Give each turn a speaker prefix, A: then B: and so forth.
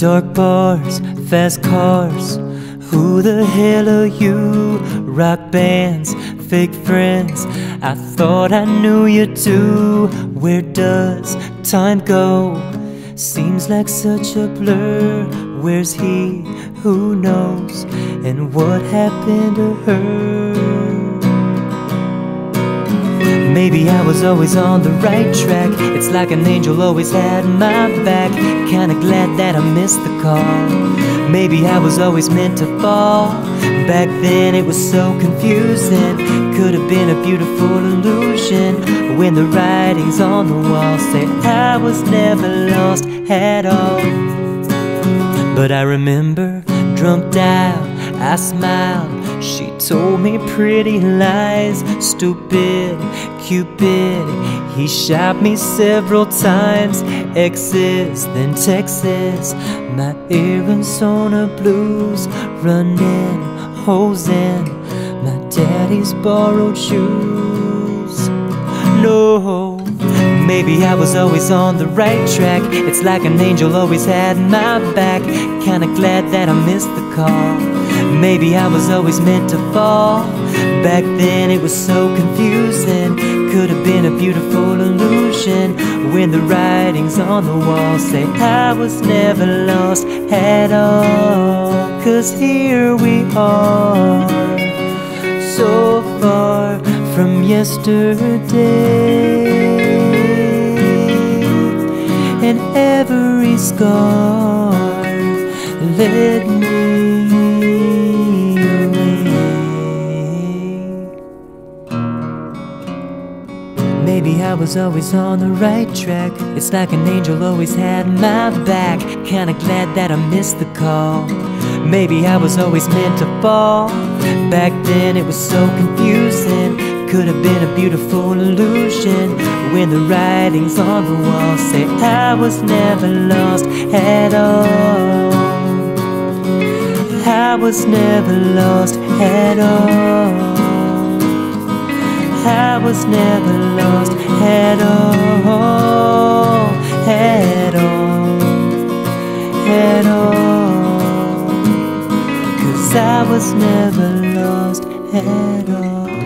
A: Dark bars, fast cars. Who the hell are you? Rock bands, fake friends. I thought I knew you too. Where does time go? Seems like such a blur. Where's he? Who knows? And what happened to her? Maybe I was always on the right track. It's like an angel always had my back. Kinda glad that I missed the call. Maybe I was always meant to fall. Back then it was so confusing. Could have been a beautiful illusion. When the writings on the wall say I was never lost at all. But I remember, drunk out, I smiled. She told me pretty lies, stupid Cupid. He shot me several times, exes, then Texas. My Arizona blues, running, holes in my daddy's borrowed shoes. No. Maybe I was always on the right track. It's like an angel always had my back. Kinda glad that I missed the call. Maybe I was always meant to fall. Back then it was so confusing. Could have been a beautiful illusion. When the writings on the wall say I was never lost at all. Cause here we are, so far from yesterday and every scar led me Maybe I was always on the right track. It's like an angel always had my back. Kinda glad that I missed the call. Maybe I was always meant to fall. Back then it was so confusing. Could have been a beautiful illusion when the writings on the wall say I was never lost at all. I was never lost at all. I was never lost at all, at all, at all. Cause I was never lost at all.